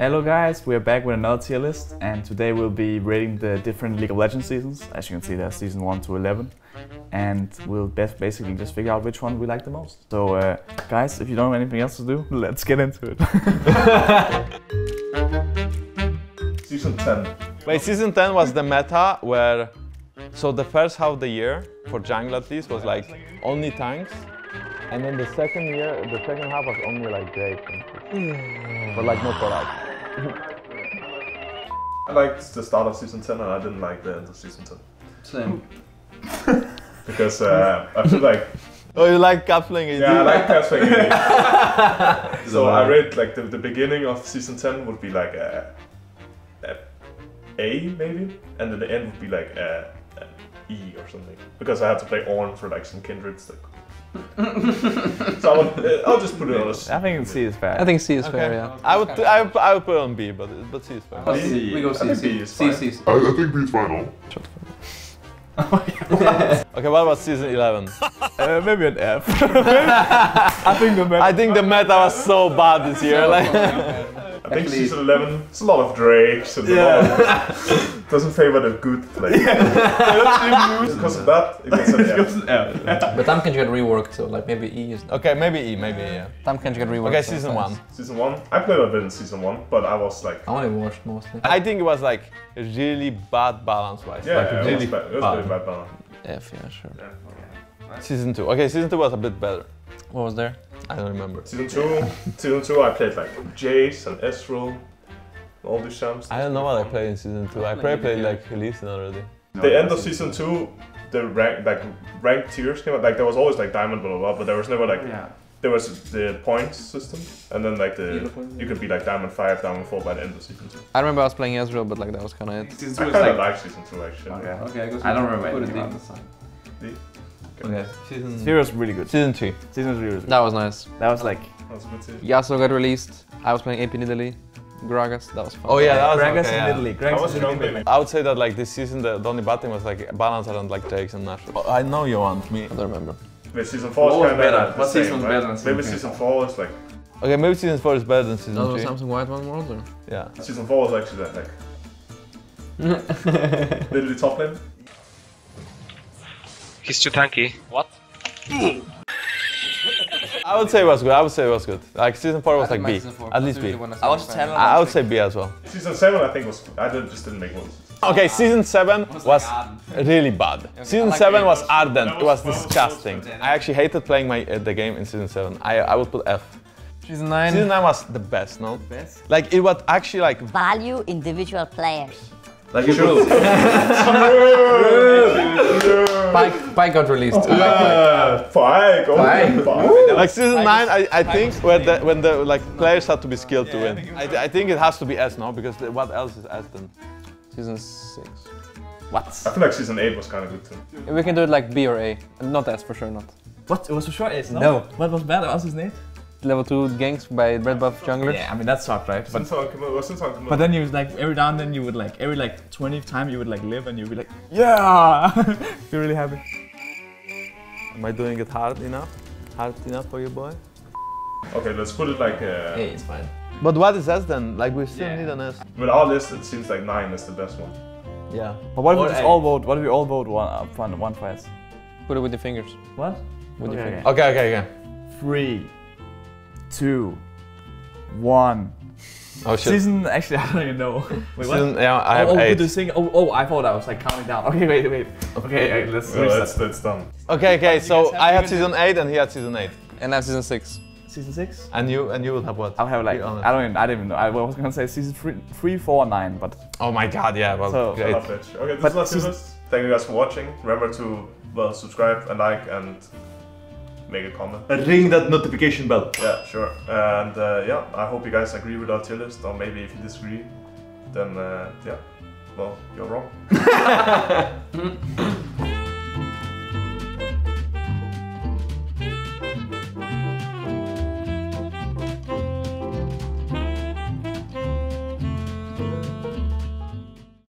Hello guys, we're back with another tier list and today we'll be rating the different League of Legends seasons. As you can see there's season 1 to 11 and we'll basically just figure out which one we like the most. So uh, guys, if you don't have anything else to do, let's get into it. Season 10. Wait, season 10 was the meta where, so the first half of the year, for jungle at least, was like only tanks. And then the second year, the second half was only like Drake and shit. But like no product. I liked the start of season 10 and I didn't like the end of season 10. Same. Because uh, I feel like, Oh, you like coupling it? yeah, I like Casper So I read like the, the beginning of season 10 would be like a, a A maybe, and then the end would be like a, a E or something. Because I had to play Ornn for like some kindred stuff. so I would, uh, I'll just put it on a C. I think C is fair. I think C is fair, yeah. I would, I would, I would put it on B, but but C is fair. But C. We go I C. think C. B is fine. C. C. I, I think B is final. Okay, what about season 11? Uh, maybe an F. I think the meta. I think the meta was so bad this year. Like, I think Actually- season 11, it's a lot of Drakes and a lot of, doesn't favor the good play. because of that, it gets an F. But Tahm can get reworked, so like maybe E is. okay, maybe E, maybe E, yeah. Tahm can get reworked. Okay, season it's one. Season 1, I played a bit in season 1, but I was like, I only watched mostly. I think it was like really bad balance wise. yeah, like it really was bad. It was bad. very bad balance. F, yeah, sure. Yeah. Season two. Okay, season two was a bit better. What was there? I don't remember. Season 2, season 2 I played like Jace and Ezreal, all these champs. I don't know what I played in season two. I probably played like Lee Sin already. The end of season 2, the rank, like ranked tiers came out, like there was always like diamond blah blah blah, but there was never like, oh, Yeah. there was the points system, and then like the, you could be like diamond 5, diamond 4 by the end of season 2. I remember I was playing Ezreal, but like that was kind of it. Season I two is kinda like. like season 2 actually. Okay. Okay, I go. I don't remember Put it anything deep. about this one. Okay. Season, Zero is really good. season two. Season is really good. That was nice. That was like That's a good season. Yasuo got released. I was playing AP in Italy. Gragas, that was fun. Oh yeah, that was Gragas okay, in yeah. Italy. I Gragas was in young Italy. I would say that like this season the, the only bad thing was like balance around like Drakes and Nashor. Oh, I know you want me. I don't remember. But season 4 What is was kinda better? the What same, season was right? better than season Maybe season 4 is like, Okay, maybe season four is better than season That was three. Samsung White One World or? Yeah. season 4 was actually that like, literally top lane. He's too tanky. What? I would say it was good. I would say it was good. Like season four was like B. At least B. I was 10 I I would say B as well. Season 7 I think was, I did, just didn't make moves. Okay, season seven was really bad. Season seven was ardent. It was disgusting. I actually hated playing my uh, the game in season seven. I I would put F. Season 9. Season nine was the best, no? Best? Like it was actually like value individual players. Like you should. Pyke, Pyke got released. Uh, Fike, oh, Fike. Fike. like season nine. I, I think when the when the like players had to be skilled to win. I, I think it has to be S, no? Because the, what else is S then? Season 6. What? I feel like season 8 was kind of good too. We can do it like B or A. Not S for sure, not. What? It was for sure S. no? No. What was bad? What was his name? Level 2 ganks by Red Buff Jungler. Yeah, I mean that sucked, right? But Since I come out, since I come but then you was like every now and then you would like every like 20th time you would like live and you'd be like yeah, you're really happy. Am I doing it hard enough? Hard enough for you, boy? Okay, let's put it like, uh, A is fine. But what is S then? Like we still need an S. with our list it seems like 9 is the best one. Yeah. But what if we just A. all vote? What if we all vote one uh, one one for S? Put it with your fingers. What? With your Okay, fingers. Okay, okay, okay. Three, two, one. Oh shit. Season actually I don't even know. Wait, what? Season, yeah, I have oh, oh, eight. put the thing. Oh, oh, I thought I was like counting down. Okay, wait, wait. Okay, uh, let's Well, restart. that's, that's done. Okay, okay. So I had season eight and he had season eight. And now season 6. season six. And you and you will have what? I'll have like I don't even I don't even know. I was gonna say season three, three, four, nine, but Oh my god, yeah, well, So- great. Love it. Okay, this But is our season- Thank you guys for watching. Remember to well subscribe and like and make a comment. Ring that notification bell. Yeah, sure. And uh, yeah, I hope you guys agree with our tier list, or maybe if you disagree, then uh, yeah, well, you're wrong.